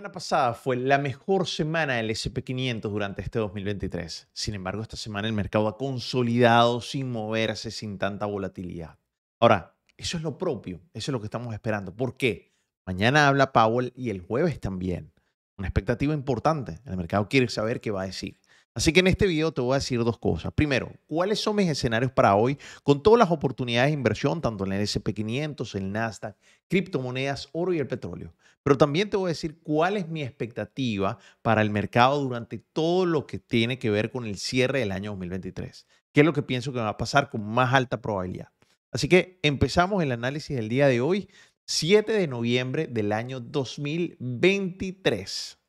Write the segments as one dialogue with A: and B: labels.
A: semana pasada fue la mejor semana del SP500 durante este 2023. Sin embargo, esta semana el mercado ha consolidado sin moverse, sin tanta volatilidad. Ahora, eso es lo propio, eso es lo que estamos esperando. ¿Por qué? Mañana habla Powell y el jueves también. Una expectativa importante. El mercado quiere saber qué va a decir. Así que en este video te voy a decir dos cosas. Primero, ¿cuáles son mis escenarios para hoy con todas las oportunidades de inversión, tanto en el SP500, el Nasdaq, criptomonedas, oro y el petróleo? Pero también te voy a decir cuál es mi expectativa para el mercado durante todo lo que tiene que ver con el cierre del año 2023. ¿Qué es lo que pienso que va a pasar con más alta probabilidad? Así que empezamos el análisis del día de hoy, 7 de noviembre del año 2023.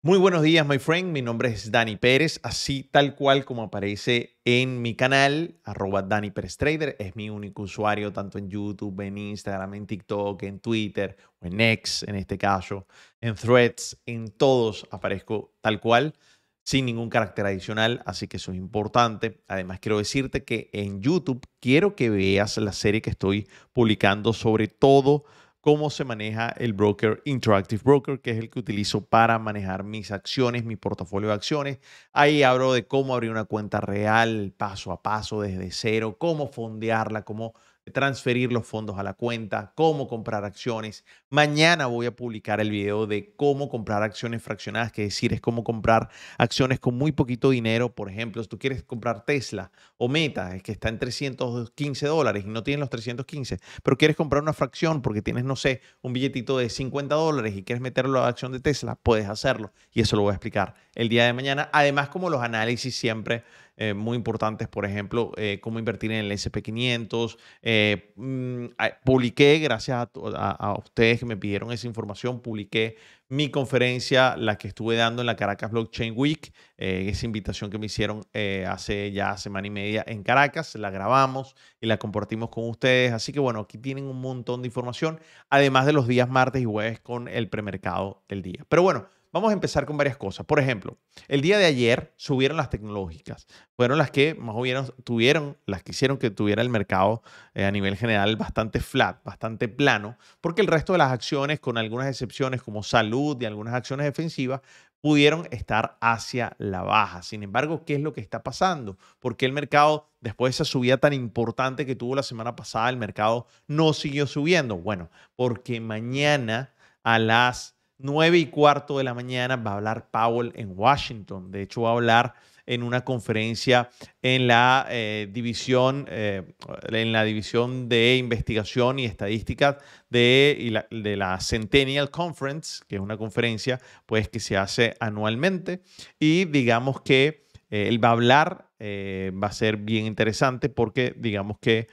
A: Muy buenos días, my friend. Mi nombre es Dani Pérez, así tal cual como aparece en mi canal, arroba Dani Pérez Trader. Es mi único usuario tanto en YouTube, en Instagram, en TikTok, en Twitter o en X en este caso, en Threads, en todos aparezco tal cual, sin ningún carácter adicional, así que eso es importante. Además, quiero decirte que en YouTube quiero que veas la serie que estoy publicando sobre todo cómo se maneja el broker Interactive Broker, que es el que utilizo para manejar mis acciones, mi portafolio de acciones. Ahí hablo de cómo abrir una cuenta real, paso a paso, desde cero, cómo fondearla, cómo transferir los fondos a la cuenta, cómo comprar acciones. Mañana voy a publicar el video de cómo comprar acciones fraccionadas, que decir es cómo comprar acciones con muy poquito dinero. Por ejemplo, si tú quieres comprar Tesla o Meta, es que está en 315 dólares y no tienes los 315, pero quieres comprar una fracción porque tienes, no sé, un billetito de 50 dólares y quieres meterlo a la acción de Tesla, puedes hacerlo. Y eso lo voy a explicar el día de mañana. Además, como los análisis siempre eh, muy importantes, por ejemplo, eh, cómo invertir en el SP500. Eh, mm, publiqué, gracias a, ustedes que me pidieron esa información, publiqué mi conferencia, la que estuve dando en la Caracas Blockchain Week, esa invitación que me hicieron hace ya semana y media en Caracas, la grabamos y la compartimos con ustedes. Así que bueno, aquí tienen un montón de información, además de los días martes y jueves con el premercado del día. Pero bueno, Vamos a empezar con varias cosas. Por ejemplo, el día de ayer subieron las tecnológicas. Fueron las que más o menos tuvieron, las que hicieron que tuviera el mercado eh, a nivel general bastante flat, bastante plano, porque el resto de las acciones, con algunas excepciones como salud y algunas acciones defensivas, pudieron estar hacia la baja. Sin embargo, ¿qué es lo que está pasando? ¿Por qué el mercado, después de esa subida tan importante que tuvo la semana pasada, el mercado no siguió subiendo? Bueno, porque mañana a las 9 y cuarto de la mañana va a hablar Powell en Washington. De hecho, va a hablar en una conferencia en la eh, división eh, en la división de investigación y estadísticas de, la, Centennial Conference, que es una conferencia pues que se hace anualmente y digamos que eh, él va a hablar, va a ser bien interesante porque digamos que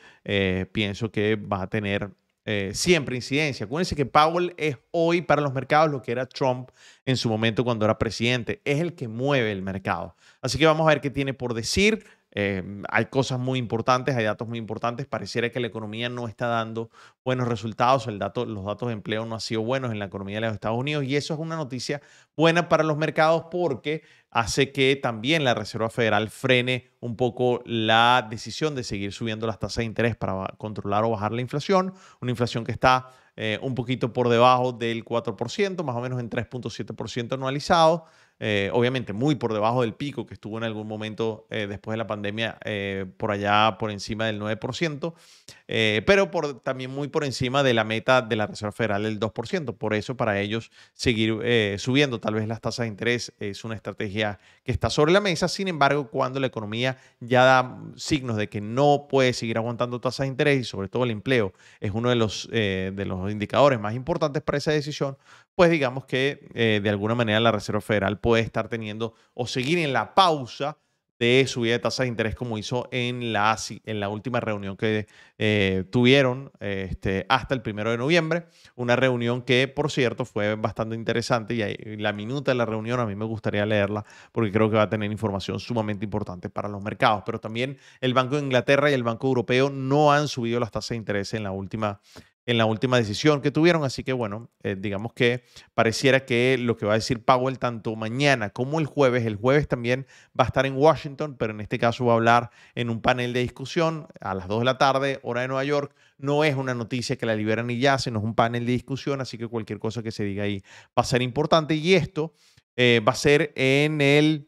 A: pienso que va a tener eh, siempre incidencia. Acuérdense que Powell es hoy para los mercados lo que era Trump en su momento cuando era presidente. Es el que mueve el mercado. Así que vamos a ver qué tiene por decir. Eh, hay cosas muy importantes, hay datos muy importantes. Pareciera que la economía no está dando buenos resultados. El dato, los datos de empleo no han sido buenos en la economía de los Estados Unidos y eso es una noticia buena para los mercados porque hace que también la Reserva Federal frene un poco la decisión de seguir subiendo las tasas de interés para controlar o bajar la inflación, una inflación que está eh, un poquito por debajo del 4%, más o menos en 3.7% anualizado. Eh, obviamente muy por debajo del pico que estuvo en algún momento eh, después de la pandemia, eh, por allá por encima del 9%, pero también muy por encima de la meta de la Reserva Federal del 2%. Por eso para ellos seguir subiendo tal vez las tasas de interés es una estrategia que está sobre la mesa. Sin embargo, cuando la economía ya da signos de que no puede seguir aguantando tasas de interés y sobre todo el empleo es uno de los, de los indicadores más importantes para esa decisión, pues digamos que de alguna manera la Reserva Federal puede estar teniendo o seguir en la pausa de subida de tasas de interés como hizo en la, en la última reunión que eh, tuvieron este, hasta el primero de noviembre. Una reunión que, por cierto, fue bastante interesante y la minuta de la reunión a mí me gustaría leerla porque creo que va a tener información sumamente importante para los mercados. Pero también el Banco de Inglaterra y el Banco Europeo no han subido las tasas de interés en la última en la última decisión que tuvieron. Así que bueno, eh, digamos que pareciera que lo que va a decir Powell tanto mañana como el jueves, el jueves también va a estar en Washington, pero en este caso va a hablar en un panel de discusión a las 2 de la tarde, hora de Nueva York. No es una noticia que la liberan y ya, sino es un panel de discusión, así que cualquier cosa que se diga ahí va a ser importante. Y esto eh, va a ser en el,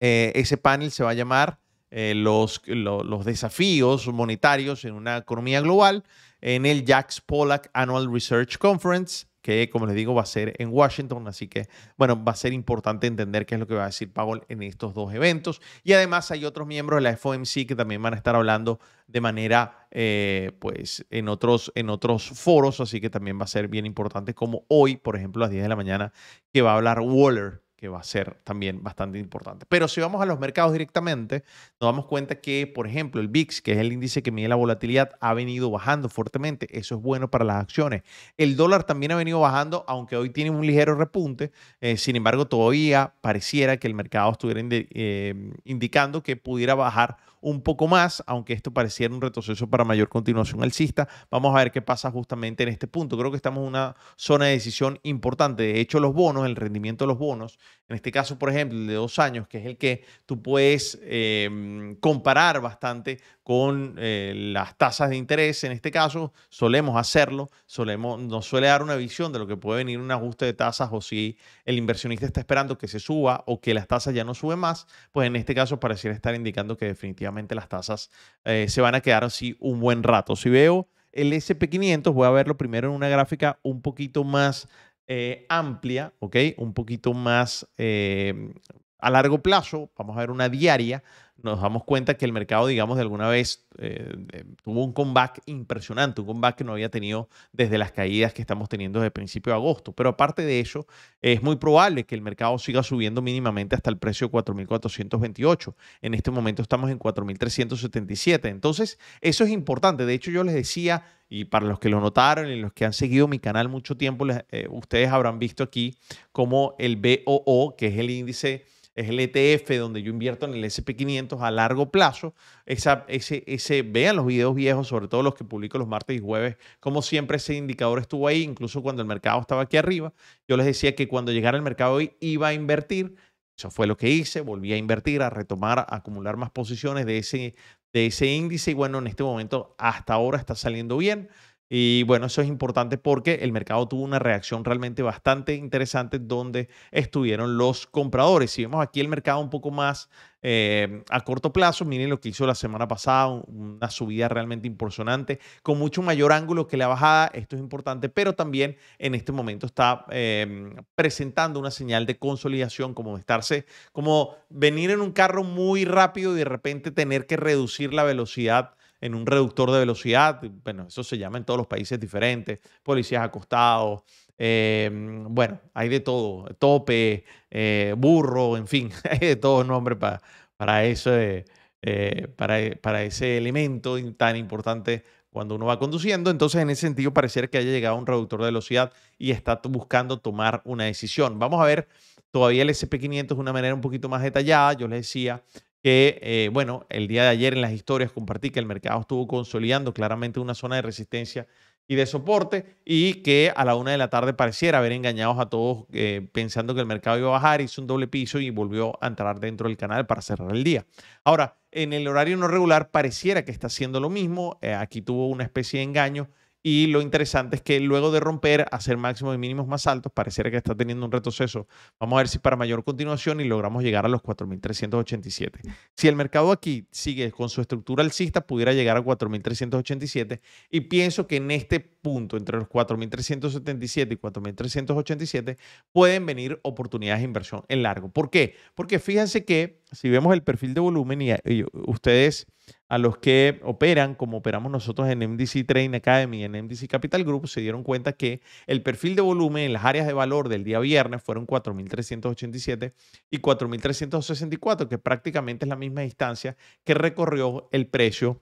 A: eh, ese panel se va a llamar los, los desafíos monetarios en una economía global en el Jax Pollack Annual Research Conference, que como les digo va a ser en Washington, así que bueno, va a ser importante entender qué es lo que va a decir Powell en estos dos eventos. Y además hay otros miembros de la FOMC que también van a estar hablando de manera, eh, pues, en otros, en otros foros, así que también va a ser bien importante, como hoy, por ejemplo, a las 10 de la mañana, que va a hablar Waller que va a ser también bastante importante. Pero si vamos a los mercados directamente, nos damos cuenta que, por ejemplo, el VIX, que es el índice que mide la volatilidad, ha venido bajando fuertemente. Eso es bueno para las acciones. El dólar también ha venido bajando, aunque hoy tiene un ligero repunte. Eh, sin embargo, todavía pareciera que el mercado estuviera eh, indicando que pudiera bajar un poco más, aunque esto pareciera un retroceso para mayor continuación alcista. Vamos a ver qué pasa justamente en este punto. Creo que estamos en una zona de decisión importante. De hecho, los bonos, el rendimiento de los bonos, en este caso, por ejemplo, el de dos años, que es el que tú puedes em, comparar bastante con eh, las tasas de interés, en este caso, solemos hacerlo, solemos, nos suele dar una visión de lo que puede venir un ajuste de tasas o si el inversionista está esperando que se suba o que las tasas ya no suben más, pues en este caso pareciera estar indicando que definitivamente las tasas eh, se van a quedar así un buen rato. Si veo el SP500, voy a verlo primero en una gráfica un poquito más eh, amplia, ¿ok? Un poquito más eh, a largo plazo, vamos a ver una diaria, nos damos cuenta que el mercado, digamos, de alguna vez eh, tuvo un comeback impresionante, un comeback que no había tenido desde las caídas que estamos teniendo desde el principio de agosto. Pero aparte de eso, es muy probable que el mercado siga subiendo mínimamente hasta el precio de 4.428. En este momento estamos en 4.377. Entonces, eso es importante. De hecho, yo les decía, y para los que lo notaron y los que han seguido mi canal mucho tiempo, eh, ustedes habrán visto aquí como el BOO, que es el índice es el ETF donde yo invierto en el SP500 a largo plazo. Esa, ese, ese, vean los videos viejos, sobre todo los que publico los martes y jueves, como siempre ese indicador estuvo ahí, incluso cuando el mercado estaba aquí arriba. Yo les decía que cuando llegara el mercado hoy iba a invertir. Eso fue lo que hice, volví a invertir, a retomar, a acumular más posiciones de ese, de ese índice y bueno, en este momento hasta ahora está saliendo bien. Y bueno, eso es importante porque el mercado tuvo una reacción realmente bastante interesante donde estuvieron los compradores. Si vemos aquí el mercado un poco más eh, a corto plazo, miren lo que hizo la semana pasada, una subida realmente impresionante, con mucho mayor ángulo que la bajada. Esto es importante, pero también en este momento está em, presentando una señal de consolidación, como estarse, como venir en un carro muy rápido y de repente tener que reducir la velocidad en un reductor de velocidad. Bueno, eso se llama en todos los países diferentes. Policías acostados. Eh, bueno, hay de todo. Tope, eh, burro, en fin, hay de todo nombre para, para, ese, eh, para, para ese elemento tan importante cuando uno va conduciendo. Entonces, en ese sentido, pareciera que haya llegado a un reductor de velocidad y está buscando tomar una decisión. Vamos a ver todavía el SP500 de una manera un poquito más detallada. Yo les decía que, eh, bueno, el día de ayer en las historias compartí que el mercado estuvo consolidando claramente una zona de resistencia y de soporte y que a la una de la tarde pareciera haber engañado a todos eh, pensando que el mercado iba a bajar, hizo un doble piso y volvió a entrar dentro del canal para cerrar el día. Ahora, en el horario no regular pareciera que está haciendo lo mismo, eh, aquí tuvo una especie de engaño y lo interesante es que luego de romper, hacer máximos y mínimos más altos, pareciera que está teniendo un retroceso. Vamos a ver si para mayor continuación y logramos llegar a los 4.387. Si el mercado aquí sigue con su estructura alcista, pudiera llegar a 4.387 y pienso que en este punto, entre los 4.377 y 4.387, pueden venir oportunidades de inversión en largo. ¿Por qué? Porque fíjense que si vemos el perfil de volumen y, ustedes a los que operan como operamos nosotros en MDC Trading Academy, en MDC Capital Group, se dieron cuenta que el perfil de volumen en las áreas de valor del día viernes fueron 4.387 y 4.364, que prácticamente es la misma distancia que recorrió el precio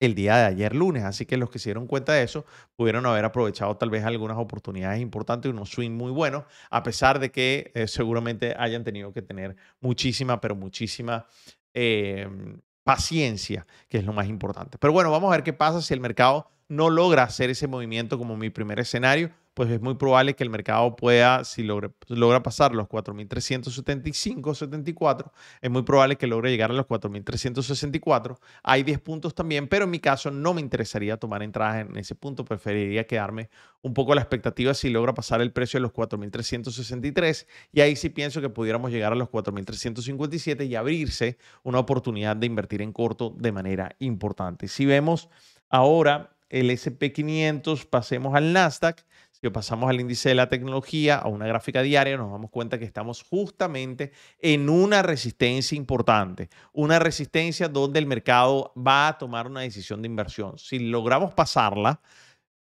A: el día de ayer lunes. Así que los que se dieron cuenta de eso pudieron haber aprovechado tal vez algunas oportunidades importantes y unos swing muy buenos, a pesar de que eh, seguramente hayan tenido que tener muchísima, pero muchísima em, paciencia, que es lo más importante. Pero bueno, vamos a ver qué pasa si el mercado no logra hacer ese movimiento como mi primer escenario pues es muy probable que el mercado pueda, si logra, logra pasar los 4.375, 74, es muy probable que logre llegar a los 4.364. Hay 10 puntos también, pero en mi caso no me interesaría tomar entradas en ese punto. Preferiría quedarme un poco la expectativa si logra pasar el precio de los 4.363 y ahí sí pienso que pudiéramos llegar a los 4.357 y abrirse una oportunidad de invertir en corto de manera importante. Si vemos ahora el SP500, pasemos al Nasdaq. Si pasamos al índice de la tecnología, a una gráfica diaria, nos damos cuenta que estamos justamente en una resistencia importante, una resistencia donde el mercado va a tomar una decisión de inversión. Si logramos pasarla,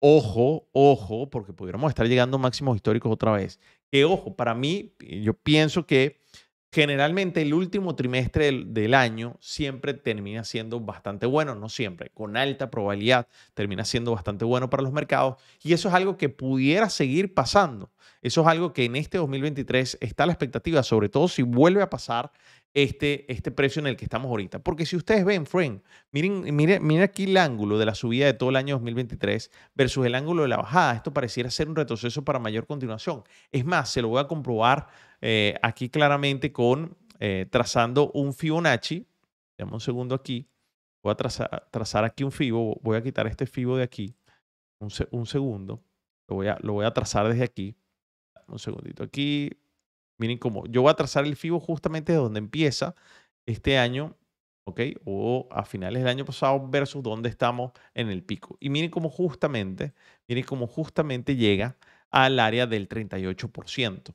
A: ojo, ojo, porque pudiéramos estar llegando a máximos históricos otra vez. Que ojo, para mí, yo pienso que Generalmente el último trimestre del, año siempre termina siendo bastante bueno, no siempre, con alta probabilidad termina siendo bastante bueno para los mercados y eso es algo que pudiera seguir pasando. Eso es algo que en este 2023 está la expectativa, sobre todo si vuelve a pasar este, este precio en el que estamos ahorita. Porque si ustedes ven, friend, miren, miren, miren aquí el ángulo de la subida de todo el año 2023 versus el ángulo de la bajada. Esto pareciera ser un retroceso para mayor continuación. Es más, se lo voy a comprobar eh, aquí claramente con eh, trazando un Fibonacci. Dame un segundo aquí. Voy a trazar, trazar, aquí un Fibo. Voy a quitar este Fibo de aquí. Un, un segundo. Lo voy, a, lo voy a trazar desde aquí. Un segundito aquí. Miren cómo yo voy a trazar el FIBO justamente de donde empieza este año, ¿ok? O a finales del año pasado versus donde estamos en el pico. Y miren cómo justamente, miren cómo justamente llega al área del 38%.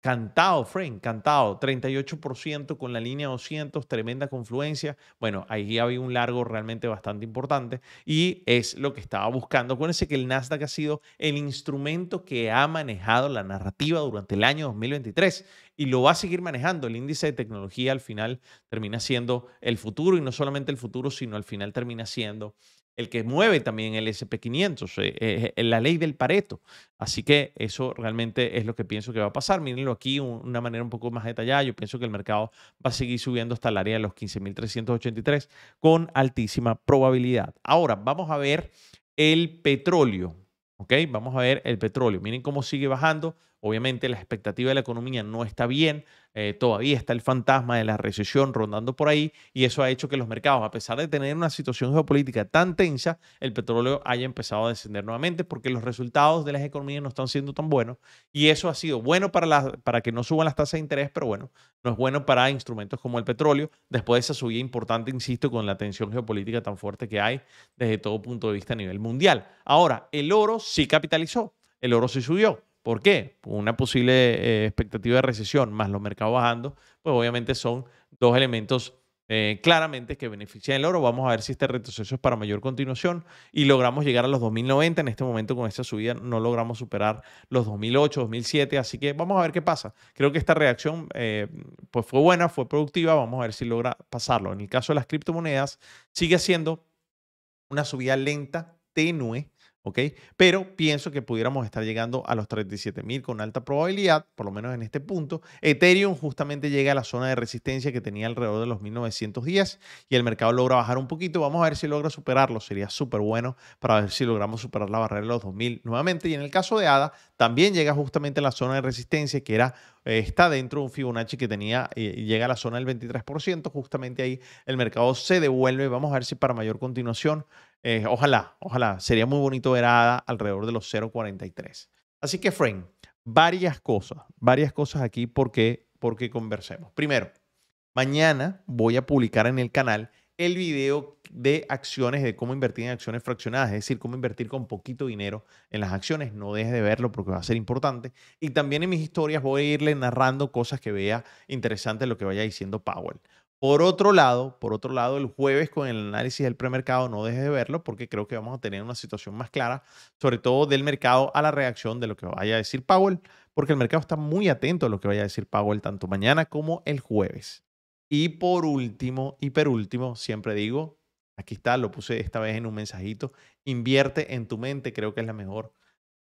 A: Cantado, Frank, cantado. 38% con la línea 200, tremenda confluencia. Bueno, ahí había un largo realmente bastante importante y es lo que estaba buscando. Acuérdense que el Nasdaq ha sido el instrumento que ha manejado la narrativa durante el año 2023 y lo va a seguir manejando. El índice de tecnología al final termina siendo el futuro y no solamente el futuro, sino al final termina siendo el que mueve también el SP500, eh, eh, la ley del Pareto. Así que eso realmente es lo que pienso que va a pasar. Mírenlo aquí de una manera un poco más detallada. Yo pienso que el mercado va a seguir subiendo hasta el área de los 15.383 con altísima probabilidad. Ahora, vamos a ver el petróleo. ¿Ok? Vamos a ver el petróleo. Miren cómo sigue bajando. Obviamente la expectativa de la economía no está bien, eh, todavía está el fantasma de la recesión rondando por ahí y eso ha hecho que los mercados, a pesar de tener una situación geopolítica tan tensa, el petróleo haya empezado a descender nuevamente porque los resultados de las economías no están siendo tan buenos y eso ha sido bueno para, para que no suban las tasas de interés, pero bueno, no es bueno para instrumentos como el petróleo después de esa subida importante, insisto, con la tensión geopolítica tan fuerte que hay desde todo punto de vista a nivel mundial. Ahora, el oro sí capitalizó, el oro sí subió. ¿Por qué? Una posible eh, expectativa de recesión más los mercados bajando, pues obviamente son dos elementos eh, claramente que benefician el oro. Vamos a ver si este retroceso es para mayor continuación y logramos llegar a los 2090. En este momento con esta subida no logramos superar los 2008, 2007, así que vamos a ver qué pasa. Creo que esta reacción eh, pues fue buena, fue productiva. Vamos a ver si logra pasarlo. En el caso de las criptomonedas, sigue siendo una subida lenta, tenue, ¿ok? Pero pienso que pudiéramos estar llegando a los 37 mil con alta probabilidad, por lo menos en este punto. Ethereum justamente llega a la zona de resistencia que tenía alrededor de los 1910 y el mercado logra bajar un poquito. Vamos a ver si logra superarlo, sería súper bueno para ver si logramos superar la barrera de los 2000 nuevamente. Y en el caso de ADA, también llega justamente a la zona de resistencia que era eh, está dentro de un Fibonacci que tenía y llega a la zona del 23%. Justamente ahí el mercado se devuelve. Vamos a ver si para mayor continuación eh, ojalá, ojalá. Sería muy bonito ver a alrededor de los 0.43. Así que, Frank, varias cosas, varias cosas aquí porque, porque conversemos. Primero, mañana voy a publicar en el canal el video de acciones, de cómo invertir en acciones fraccionadas, es decir, cómo invertir con poquito dinero en las acciones. No dejes de verlo porque va a ser importante. Y también en mis historias voy a irle narrando cosas que vea interesantes lo que vaya diciendo Powell. Por otro lado, por otro lado, el jueves con el análisis del premercado no dejes de verlo porque creo que vamos a tener una situación más clara, sobre todo del mercado a la reacción de lo que vaya a decir Powell, porque el mercado está muy atento a lo que vaya a decir Powell tanto mañana como el jueves. Y por último, y por último, siempre digo, aquí está, lo puse esta vez en un mensajito, invierte en tu mente, creo que es la mejor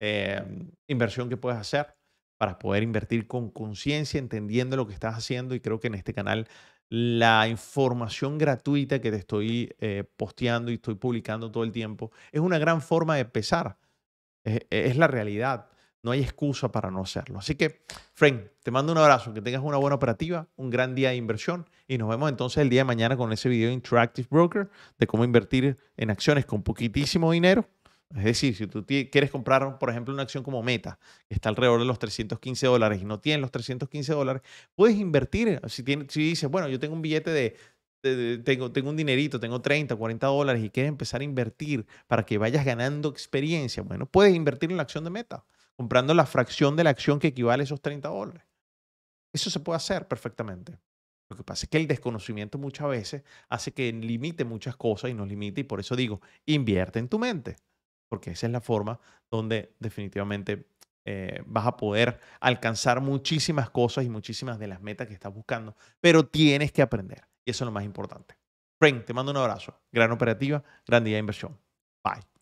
A: eh, inversión que puedes hacer para poder invertir con conciencia, entendiendo lo que estás haciendo y creo que en este canal la información gratuita que te estoy eh, posteando y estoy publicando todo el tiempo, es una gran forma de empezar. Es, la realidad. No hay excusa para no hacerlo. Así que, Frank, te mando un abrazo, que tengas una buena operativa, un gran día de inversión y nos vemos entonces el día de mañana con ese video de Interactive Broker de cómo invertir en acciones con poquitísimo dinero es decir, si tú quieres comprar, por ejemplo, una acción como Meta, que está alrededor de los 315 dólares y no tienes los 315 dólares, puedes invertir. Si, tienes, dices, bueno, yo tengo un billete de, tengo, tengo un dinerito, tengo 30, 40 dólares y quieres empezar a invertir para que vayas ganando experiencia, bueno, puedes invertir en la acción de Meta, comprando la fracción de la acción que equivale a esos 30 dólares. Eso se puede hacer perfectamente. Lo que pasa es que el desconocimiento muchas veces hace que limite muchas cosas y nos limite y por eso digo, invierte en tu mente porque esa es la forma donde definitivamente eh, vas a poder alcanzar muchísimas cosas y muchísimas de las metas que estás buscando, pero tienes que aprender. Y eso es lo más importante. Frank, te mando un abrazo. Gran operativa, gran día de inversión. Bye.